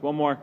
One more.